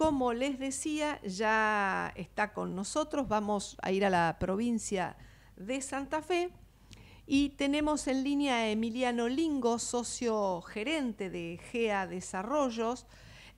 como les decía, ya está con nosotros, vamos a ir a la provincia de Santa Fe. Y tenemos en línea a Emiliano Lingo, socio gerente de GEA Desarrollos,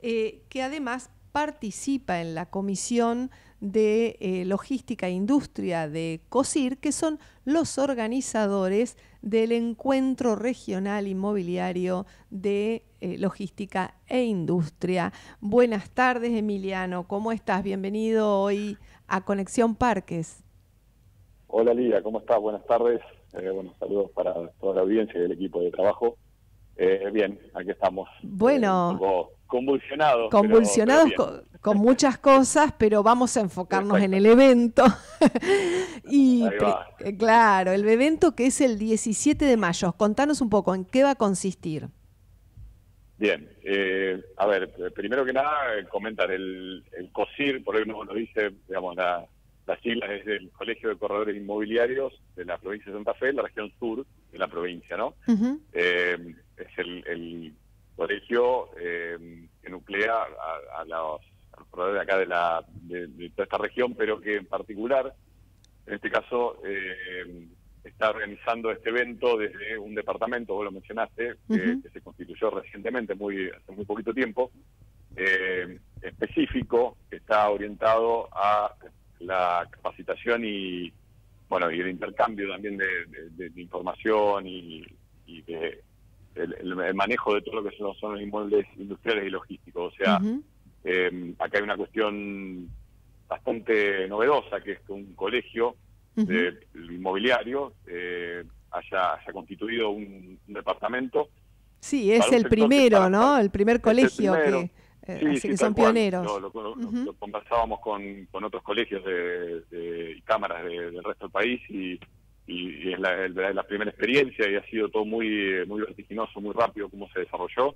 eh, que además participa en la comisión de eh, logística e industria de COSIR, que son los organizadores del encuentro regional inmobiliario de eh, logística e industria. Buenas tardes, Emiliano, ¿cómo estás? Bienvenido hoy a Conexión Parques. Hola, Lía, ¿cómo estás? Buenas tardes. Eh, buenos saludos para toda la audiencia y el equipo de trabajo. Eh, bien, aquí estamos. Bueno. Eh, convulsionados. Convulsionados con, muchas cosas, pero vamos a enfocarnos en el evento. y claro, el evento que es el 17 de mayo. Contanos un poco, ¿en qué va a consistir? Bien, a ver, primero que nada, comentar, el, el COSIR, por ahí uno lo dice, digamos, la, las siglas es del Colegio de Corredores Inmobiliarios de la provincia de Santa Fe, la región sur de la provincia, ¿no? Eh, es el, colegio eh, que nuclea a, los, corredores de acá de, la, de, toda esta región, pero que en particular, en este caso, eh, está organizando este evento desde un departamento, vos lo mencionaste, que se constituyó recientemente, muy hace muy poquito tiempo, específico, que está orientado a la capacitación y bueno y el intercambio también de, información y, de el, manejo de todo lo que son, los inmuebles industriales y logísticos. O sea, em, acá hay una cuestión bastante novedosa, que es que un colegio de, inmobiliario eh, haya, haya, constituido un, departamento. Sí, es el primero, ¿no? El primer colegio que eh, sí, que son pioneros. Lo, conversábamos con, con, otros colegios de, y cámaras del resto del país y, y, es la, la, primera experiencia y ha sido todo muy muy vertiginoso, muy rápido cómo se desarrolló,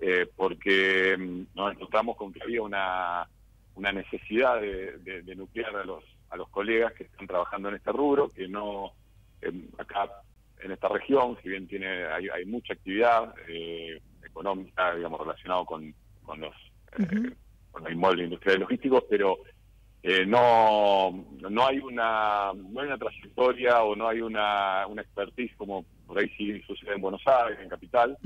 eh, porque mm, nos encontramos con que había una, una necesidad de, de, nuclear a los, a los colegas que están trabajando en este rubro, que no em, acá en esta región, si bien tiene hay, hay mucha actividad eh, económica, digamos, relacionado con con los, eh, con los inmuebles industriales logísticos, pero eh, no no hay una no hay una trayectoria o no hay una, una expertise como por ahí sí sucede en Buenos Aires, en Capital.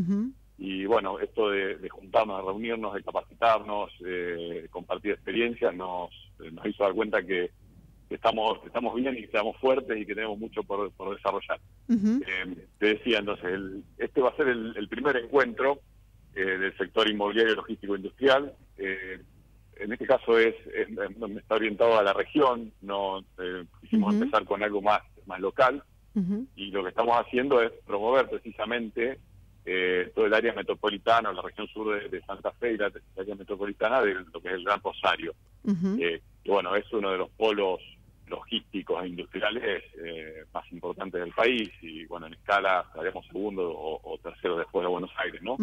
Y bueno, esto de, juntarnos, de reunirnos, de capacitarnos, de compartir experiencias, nos, nos hizo dar cuenta que, estamos estamos bien y que estamos fuertes y que tenemos mucho por, por desarrollar. Eh, te decía entonces, el, este va a ser el primer encuentro eh, del sector inmobiliario, logístico industrial. Eh, en este caso es, está orientado a la región, no eh, quisimos empezar con algo más, más local y lo que estamos haciendo es promover precisamente todo el área metropolitana, la región sur de, Santa Fe y la, área metropolitana de lo que es el Gran Rosario. que bueno, es uno de los polos logísticos e industriales más importantes del país y bueno, en escala estaríamos segundo o, tercero después de Buenos Aires, ¿no?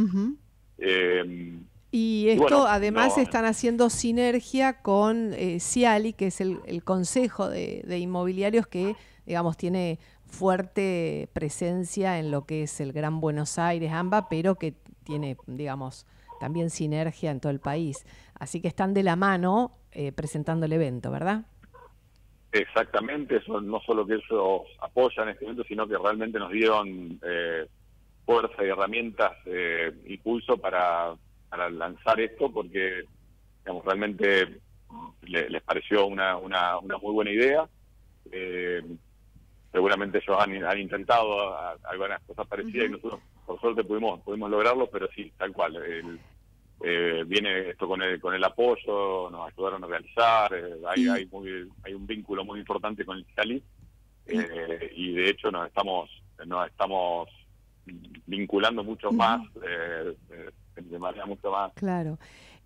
Eh, y esto además están haciendo sinergia con eh, Ciali, que es el, Consejo de, Inmobiliarios que, digamos, tiene fuerte presencia en lo que es el Gran Buenos Aires, AMBA, pero que tiene, digamos, también sinergia en todo el país. Así que están de la mano eh, presentando el evento, ¿verdad? Exactamente, eso, no solo que ellos apoyan este evento, sino que realmente nos dieron eh, fuerza y herramientas, eh, impulso para, para lanzar esto, porque digamos, realmente les pareció una, una, una muy buena idea. Eh, seguramente ellos han, han intentado algunas cosas parecidas y nosotros por suerte pudimos pudimos lograrlo, pero sí, tal cual. Eh, viene esto con el, con el apoyo, nos ayudaron a realizar, eh, hay, hay, muy, hay un vínculo muy importante con el Cali eh, y de hecho nos estamos nos estamos vinculando mucho más, eh, de manera mucho más claro.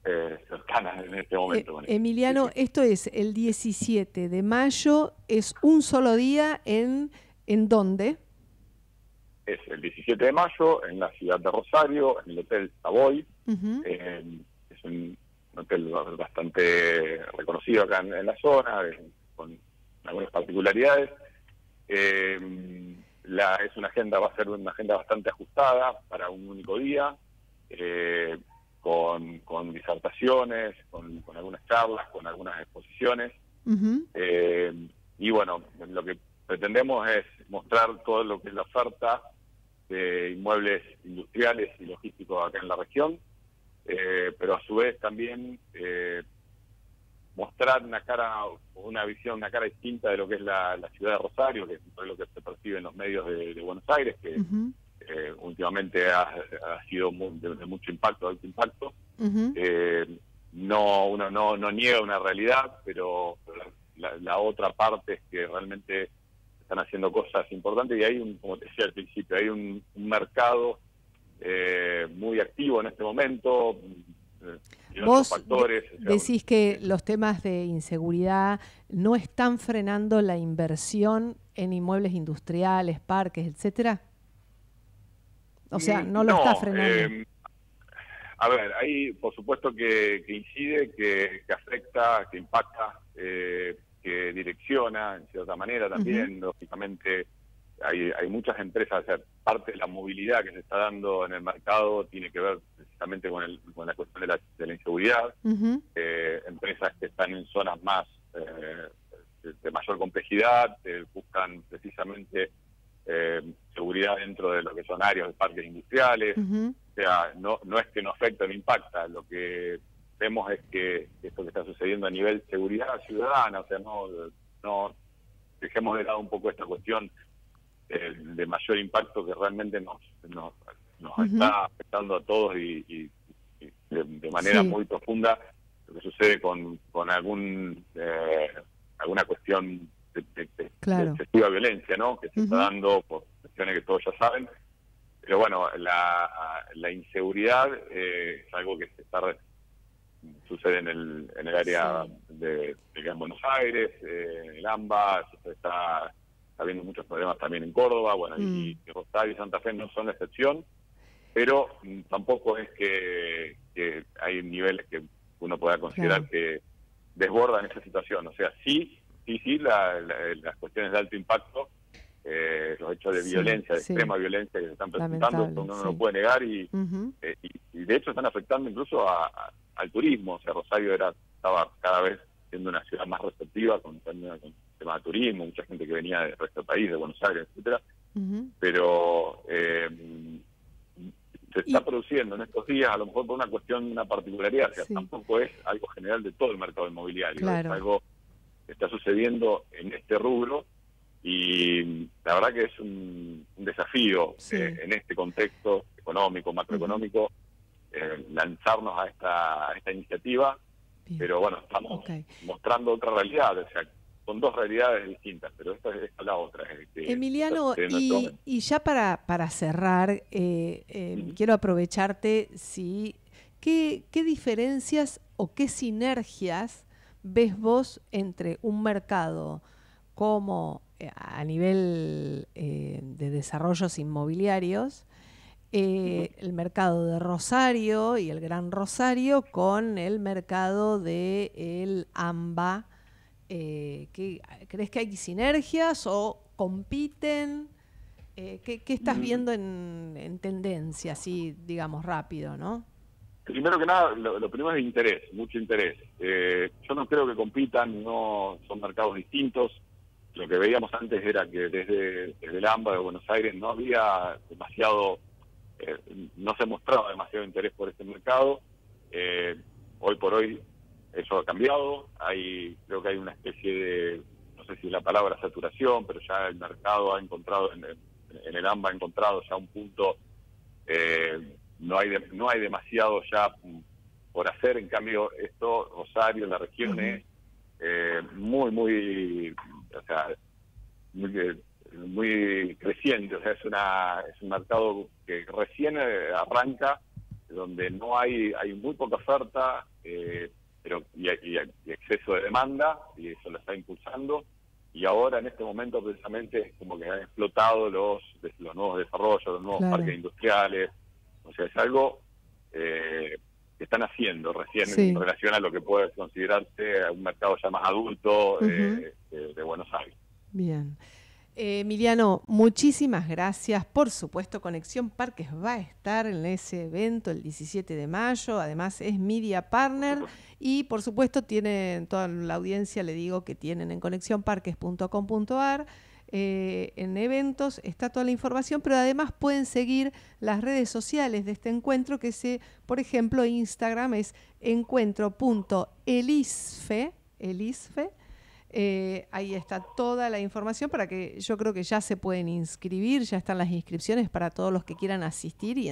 Eh, cercana en este momento. Emiliano, esto es el 17 de mayo, es un solo día en, ¿en dónde? Es el 17 de mayo en la ciudad de Rosario, en el Hotel Savoy. es un hotel bastante reconocido acá en, la zona, con algunas particularidades. Eh, la, es una agenda, va a ser una agenda bastante ajustada para un único día. Eh, con, con disertaciones, con, algunas charlas, con algunas exposiciones. Eh, y bueno, lo que pretendemos es mostrar todo lo que es la oferta de inmuebles industriales y logísticos acá en la región, eh, pero a su vez también eh, mostrar una cara, una visión, una cara distinta de lo que es la, ciudad de Rosario, que es lo que se percibe en los medios de, Buenos Aires, que eh, últimamente ha, sido de, mucho impacto, alto impacto. no, uno no, no niega una realidad, pero la otra parte es que realmente están haciendo cosas importantes y hay un, como te decía al principio, hay un, mercado eh, muy activo en este momento. Eh, Vos factores, decís que los temas de inseguridad no están frenando la inversión en inmuebles industriales, parques, etcétera. O sea, no lo está frenando. Eh, a ver, ahí por supuesto que, incide, que, afecta, que impacta. Eh, que direcciona en cierta manera también, lógicamente hay, hay muchas empresas, o sea, parte de la movilidad que se está dando en el mercado tiene que ver precisamente con, el, con la cuestión de la, de la inseguridad, eh, empresas que están en zonas más eh, de, mayor complejidad, que buscan precisamente eh, seguridad dentro de lo que son áreas de parques industriales, o sea, no, no es que no afecta, no impacta, lo que vemos es que esto que está sucediendo a nivel seguridad ciudadana, o sea, no, no dejemos de lado un poco esta cuestión de, mayor impacto que realmente nos, nos, está afectando a todos y, de, manera muy profunda lo que sucede con, con algún eh, alguna cuestión de, excesiva violencia, ¿no? Que se está dando por cuestiones que todos ya saben. Pero bueno, la, la inseguridad eh, es algo que se está sucede en el, en el área de, de, Buenos Aires, eh, en el AMBA, está, habiendo muchos problemas también en Córdoba, bueno, y, mm. Rosario y Santa Fe no son la excepción, pero mm, tampoco es que, hay niveles que uno pueda considerar que desbordan esa situación. O sea, sí, sí, sí, las cuestiones de alto impacto, eh, los hechos de violencia, de extrema violencia que se están presentando, uno no lo puede negar eh, y, y, de hecho están afectando incluso a al turismo. O sea, Rosario era estaba cada vez siendo una ciudad más receptiva con, con tema de turismo, mucha gente que venía del resto del país, de Buenos Aires, etcétera. Pero eh, se está produciendo en estos días, a lo mejor por una cuestión, una particularidad, o sea, tampoco es algo general de todo el mercado inmobiliario, es algo que está sucediendo en este rubro y la verdad que es un, desafío eh, en este contexto económico, macroeconómico, eh, lanzarnos a esta, esta iniciativa, pero bueno, estamos mostrando otra realidad, o sea, son dos realidades distintas, pero esta, es la otra. Emiliano, y, ya para, para cerrar, eh, quiero aprovecharte si ¿qué, ¿qué diferencias o qué sinergias ves vos entre un mercado como a nivel de desarrollos inmobiliarios eh, el mercado de Rosario y el Gran Rosario con el mercado de el AMBA. Eh, ¿Crees que hay sinergias o compiten? Eh, ¿qué, estás mm. viendo en, tendencia, así digamos rápido, no? Primero que nada, lo, primero es interés, mucho interés. yo no creo que compitan, no son mercados distintos. Lo que veíamos antes era que desde, desde el AMBA de Buenos Aires no había demasiado eh, no se mostraba demasiado interés por este mercado. Eh, hoy por hoy eso ha cambiado. Hay, creo que hay una especie de, no sé si la palabra saturación, pero ya el mercado ha encontrado, en, el AMBA ha encontrado ya un punto, eh, no, hay no hay demasiado ya por hacer. En cambio, esto, Rosario, la región es muy, muy, o sea, muy, muy creciente, o sea, es, una, es un mercado que recién eh, arranca, donde no hay, hay muy poca oferta eh, pero y, exceso de demanda, y eso lo está impulsando, y ahora en este momento precisamente es como que han explotado los, los nuevos desarrollos, los nuevos parques industriales, o sea, es algo eh, están haciendo recién en relación a lo que puede considerarse un mercado ya más adulto de Buenos Aires. Bien. Emiliano, muchísimas gracias. Por supuesto, Conexión Parques va a estar en ese evento el 17 de mayo. Además, es Media Partner. Y por supuesto, tienen toda la audiencia, le digo que tienen en conexiónparques.com.ar. Eh, en eventos está toda la información, pero además pueden seguir las redes sociales de este encuentro, que se, por ejemplo, Instagram es encuentro.elisfe, elisfe eh, ahí está toda la información para que yo creo que ya se pueden inscribir, ya están las inscripciones para todos los que quieran asistir y,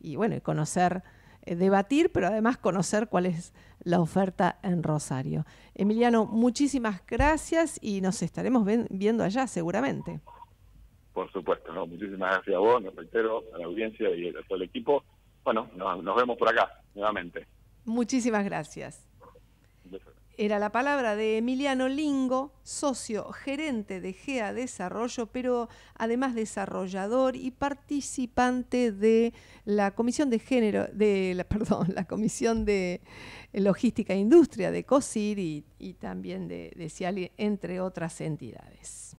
y bueno, conocer, eh, debatir, pero además conocer cuál es la oferta en Rosario. Emiliano, muchísimas gracias y nos estaremos viendo allá seguramente. Por supuesto, ¿no? muchísimas gracias a vos, nos reitero, a la audiencia y a todo el equipo. Bueno, nos vemos por acá nuevamente. Muchísimas gracias. Era la palabra de Emiliano Lingo, socio gerente de GEA Desarrollo, pero además desarrollador y participante de la Comisión de Género, de la, perdón, la Comisión de Logística e Industria de COSIR y, también de, de entre otras entidades.